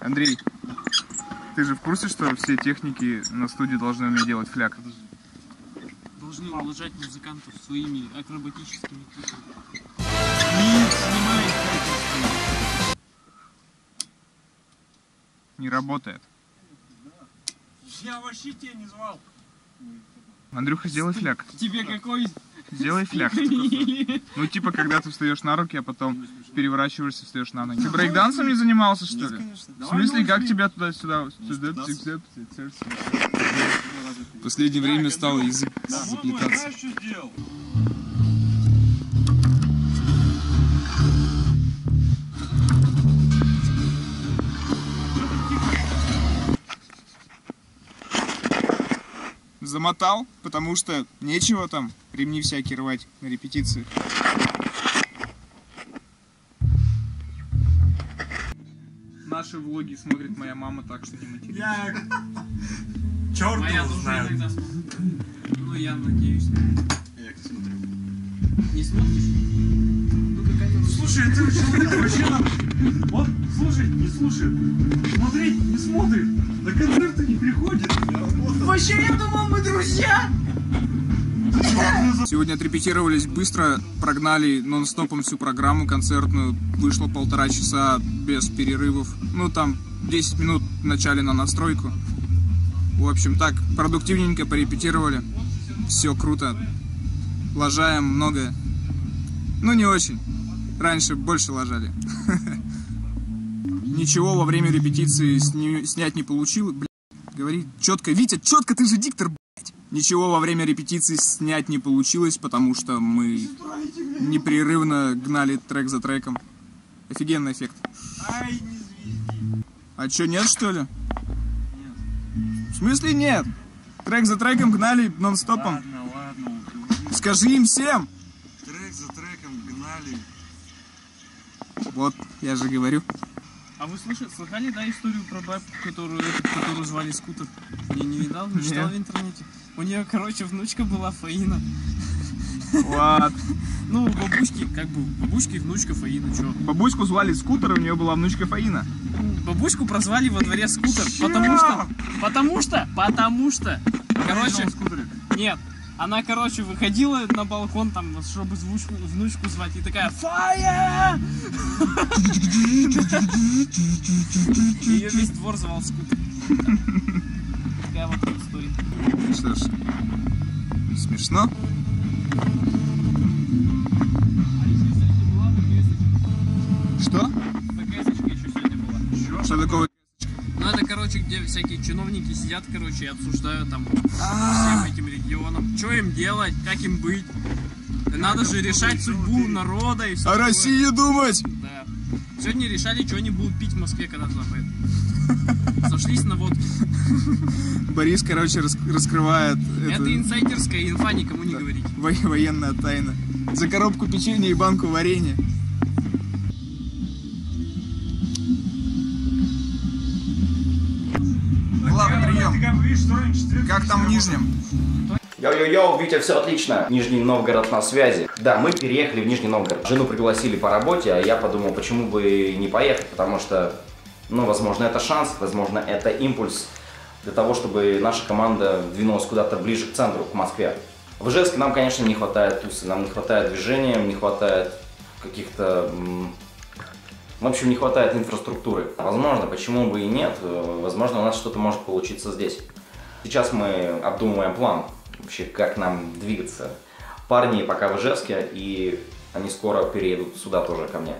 Андрей, ты же в курсе, что все техники на студии должны уметь делать фляг? Должны улучшать музыкантов своими акробатическими трюками. Не работает. Я вообще тебя не звал. Андрюха, сделай фляг. Тебе какой Сделай фляг. приняли? Ну, типа, когда ты встаешь на руки, а потом переворачиваешься, встаешь на ноги. Ты брейкдансом не занимался, что ли? В смысле, как тебя туда-сюда? В последнее время стал язык заплетаться. Замотал, потому что нечего там ремни всякие рвать на репетициях. Наши влоги смотрит моя мама, так что не матерись. Я... Черт Моя его тоже знает. иногда смотрит. Ну, я надеюсь. Я, кстати, смотрю. Не смотришь? Ну, Слушай, этого человека вообще. Вот, слушай, не слушает. Смотреть не смотрит. На концерты не приходит. Вообще, я думал, мы друзья! Сегодня отрепетировались быстро, прогнали нон-стопом всю программу концертную. Вышло полтора часа без перерывов. Ну, там 10 минут в начале на настройку. В общем, так, продуктивненько порепетировали. Все круто. Лажаем много. Ну, не очень. Раньше больше лажали. Ничего во время репетиции снять не получил. Говори четко. Витя, четко, ты же диктор, блядь. Ничего во время репетиции снять не получилось, потому что мы непрерывно гнали трек за треком. Офигенный эффект. Ай, не звезди. А чё, нет, что ли? В смысле нет? Трек за треком гнали нон-стопом. Ладно, ладно. Скажи им всем. Трек за треком гнали. Вот, я же говорю. А вы слышали, слыхали, да, историю про бабку, которую, эту, которую звали Скутер? Не, не видал, не читал в интернете. У нее, короче, внучка была Фаина. Вот. Ну, бабушки, как бы, бабушки внучка Фаина, чё? Бабуську звали Скутер, у нее была внучка Фаина. Бабушку прозвали во дворе Скутер, потому что, потому что, потому что, короче, нет, она, короче, выходила на балкон, там, чтобы звучку, внучку звать, и такая «Фая!» Ее весь двор звал Скутер. Такая вот история. Что ж, смешно. А. Что? Где всякие чиновники сидят, короче, и обсуждают там всем этим регионам, что им делать, как им быть. Надо же решать судьбу народа и все О России думать! Да. Сегодня решали, что они будут пить в Москве, когда туда поедут. Сошлись на водке. Борис, короче, рас- раскрывает Это, это, инсайдерская инфа, никому не говорить. во- военная тайна. За коробку печенья и банку варенья. Как там в Нижнем? Йоу-йоу-йоу, Витя, все отлично. Нижний Новгород на связи. Да, мы переехали в Нижний Новгород. Жену пригласили по работе, а я подумал, почему бы не поехать, потому что, ну, возможно, это шанс, возможно, это импульс для того, чтобы наша команда двинулась куда-то ближе к центру, к Москве. В Ижевске нам, конечно, не хватает тусы, нам не хватает движения, не хватает каких-то... В общем, не хватает инфраструктуры. Возможно, почему бы и нет, э, возможно, у нас что-то может получиться здесь. Сейчас мы обдумываем план, вообще, как нам двигаться. Парни пока в Ижевске, и они скоро переедут сюда тоже ко мне,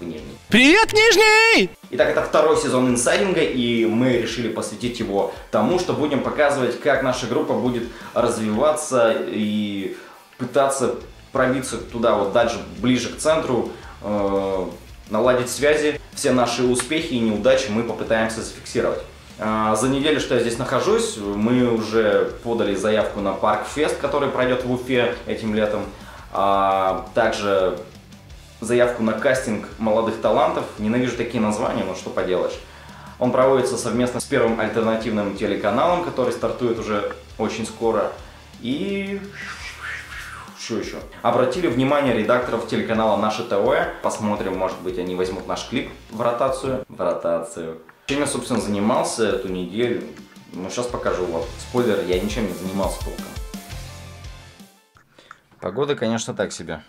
в Нижний. Привет, Нижний! Итак, это второй сезон инсайдинга, и мы решили посвятить его тому, что будем показывать, как наша группа будет развиваться и пытаться пробиться туда вот дальше, ближе к центру, э, наладить связи. Все наши успехи и неудачи мы попытаемся зафиксировать. А, За неделю, что я здесь нахожусь, мы уже подали заявку на Парк Фест, который пройдет в Уфе этим летом. А, Также заявку на кастинг молодых талантов. Ненавижу такие названия, но что поделаешь. Он проводится совместно с первым альтернативным телеканалом, который стартует уже очень скоро. И что еще? Обратили внимание редакторов телеканала Наше ТВ. Посмотрим, может быть, они возьмут наш клип в ротацию. В ротацию. Чем я, собственно, занимался эту неделю? Ну, сейчас покажу. Вот, спойлер, я ничем не занимался толком. Погода, конечно, так себе.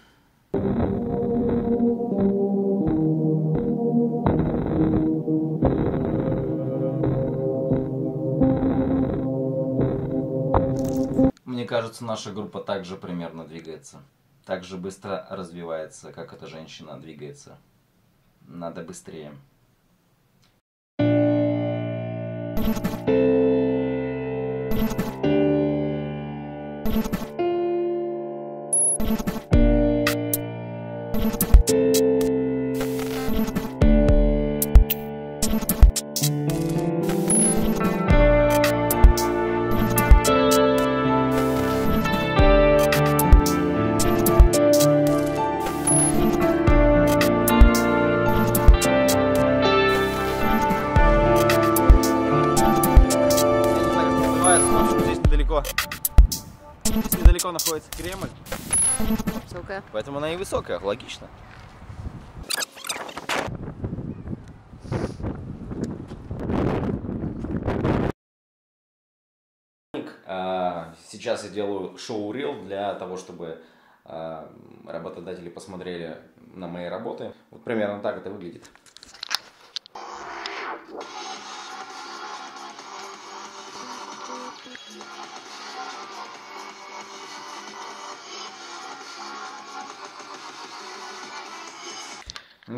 Мне кажется, наша группа также примерно двигается. Так же быстро развивается, как эта женщина двигается. Надо быстрее. Здесь недалеко. Здесь недалеко находится Кремль, Высокая. поэтому она и высокая, логично. А, Сейчас я делаю шоу-рил для того, чтобы а, работодатели посмотрели на мои работы. Вот примерно так это выглядит.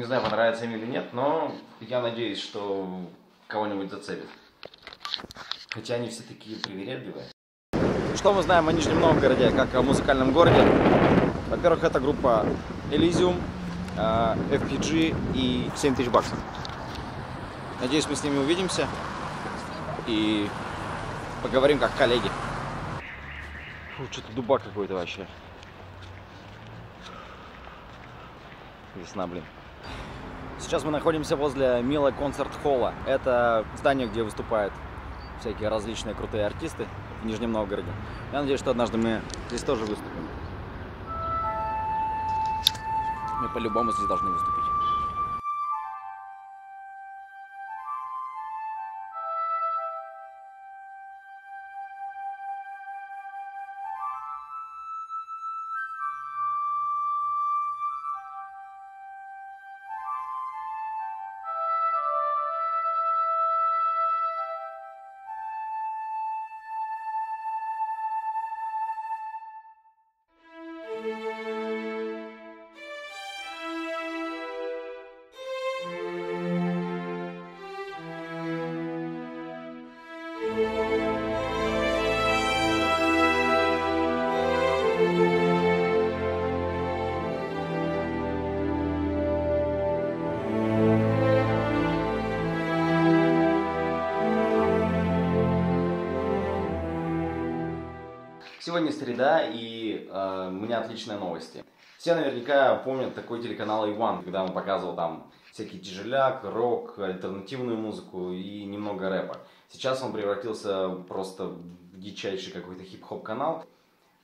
Знаю, понравится им или нет, но я надеюсь, что кого-нибудь зацепит. Хотя они все такие привередливые. Что мы знаем о Нижнем Новгороде, как о музыкальном городе? Во-первых, это группа Elysium, э, FPG и 7000 баксов. Надеюсь, мы с ними увидимся и поговорим как коллеги. Фу, что-то дуба какой-то вообще. Весна, блин. Сейчас мы находимся возле Мила концерт холла. Это здание, где выступают всякие различные крутые артисты в Нижнем Новгороде. Я надеюсь, что однажды мы здесь тоже выступим. Мы по-любому здесь должны выступить. Сегодня среда, и э, у меня отличные новости. Все наверняка помнят такой телеканал Иван, когда он показывал там всякий тяжеляк, рок, альтернативную музыку и немного рэпа. Сейчас он превратился просто в дичайший какой-то хип-хоп канал.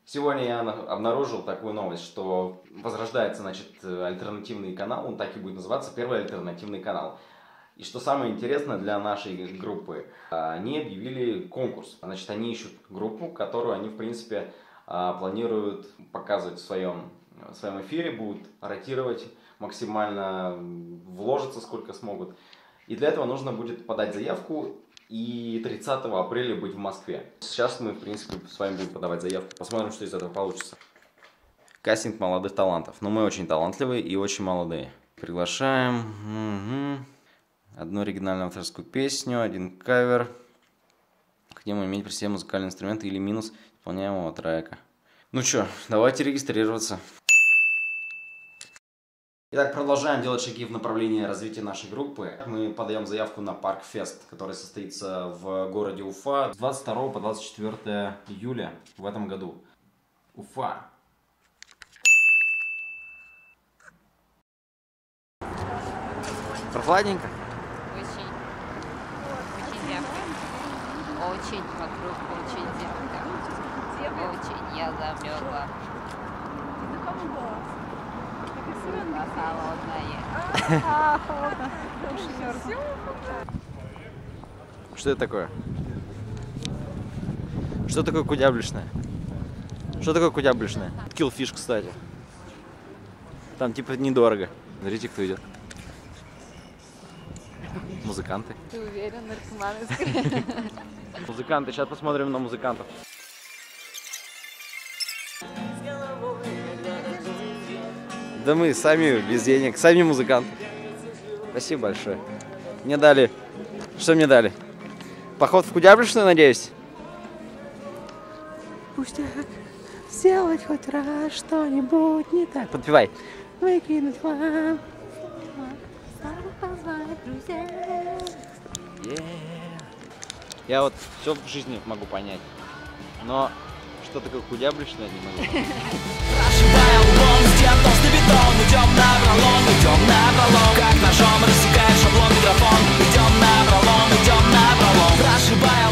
Сегодня я на- обнаружил такую новость, что возрождается, значит, альтернативный канал, он так и будет называться, первый альтернативный канал. И что самое интересное для нашей группы, а, они объявили конкурс. Значит, они ищут группу, которую они, в принципе, а, планируют показывать в своем, в своем эфире, будут ротировать максимально, вложиться сколько смогут. И для этого нужно будет подать заявку и 30 апреля быть в Москве. Сейчас мы, в принципе, с вами будем подавать заявку. Посмотрим, что из этого получится. Кастинг молодых талантов. Но мы очень талантливые и очень молодые. Приглашаем. Мгм. Одну оригинальную авторскую песню, один кавер. Хотим иметь при себе музыкальные инструменты или минус исполняемого трека. Ну что, давайте регистрироваться. Итак, продолжаем делать шаги в направлении развития нашей группы. Мы подаем заявку на Парк Фест, который состоится в городе Уфа с 22 по 24 июля в этом году. Уфа. Прохладненько? Очень. Очень вокруг, очень зябко. Очень я замерзла. Вода холодная. Что это такое? Что такое кудяблишное? Что такое кудяблишное? Киллфиш, кстати. Там типа недорого. Смотрите, кто идет. Музыканты. Ты уверен, наркоманы скорее? Музыканты, сейчас посмотрим на музыкантов. Да мы сами без денег, сами музыканты. Спасибо большое. Мне дали... Что мне дали? Поход в Кудяблишную, надеюсь? Пустяк, сделать хоть раз что-нибудь не так. Подпевай. Выкинуть хлам. Yeah. Я вот все в жизни могу понять, но что такое кудябличное не могу. Идем на пролом, идем на пролом, как ножом рассекаем шаблон микрофон, идем на пролом, идем на пролом, прошибая